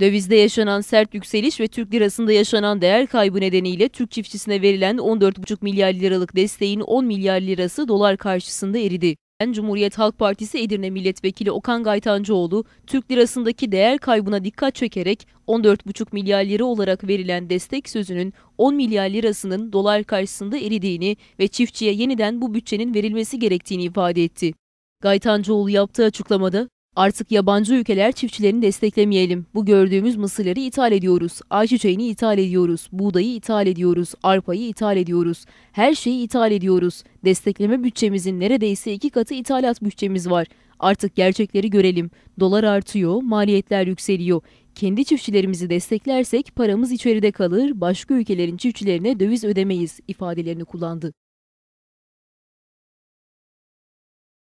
Dövizde yaşanan sert yükseliş ve Türk lirasında yaşanan değer kaybı nedeniyle Türk çiftçisine verilen 14,5 milyar liralık desteğin 10 milyar lirası dolar karşısında eridi. Cumhuriyet Halk Partisi Edirne Milletvekili Okan Gaytancıoğlu, Türk lirasındaki değer kaybına dikkat çekerek 14,5 milyar lira olarak verilen destek sözünün 10 milyar lirasının dolar karşısında eridiğini ve çiftçiye yeniden bu bütçenin verilmesi gerektiğini ifade etti. Gaytancıoğlu yaptığı açıklamada, Artık yabancı ülkeler çiftçilerini desteklemeyelim. Bu gördüğümüz mısırları ithal ediyoruz. Ayçiçeğini ithal ediyoruz. Buğdayı ithal ediyoruz. Arpayı ithal ediyoruz. Her şeyi ithal ediyoruz. Destekleme bütçemizin neredeyse iki katı ithalat bütçemiz var. Artık gerçekleri görelim. Dolar artıyor, maliyetler yükseliyor. Kendi çiftçilerimizi desteklersek paramız içeride kalır, başka ülkelerin çiftçilerine döviz ödemeyiz ifadelerini kullandı.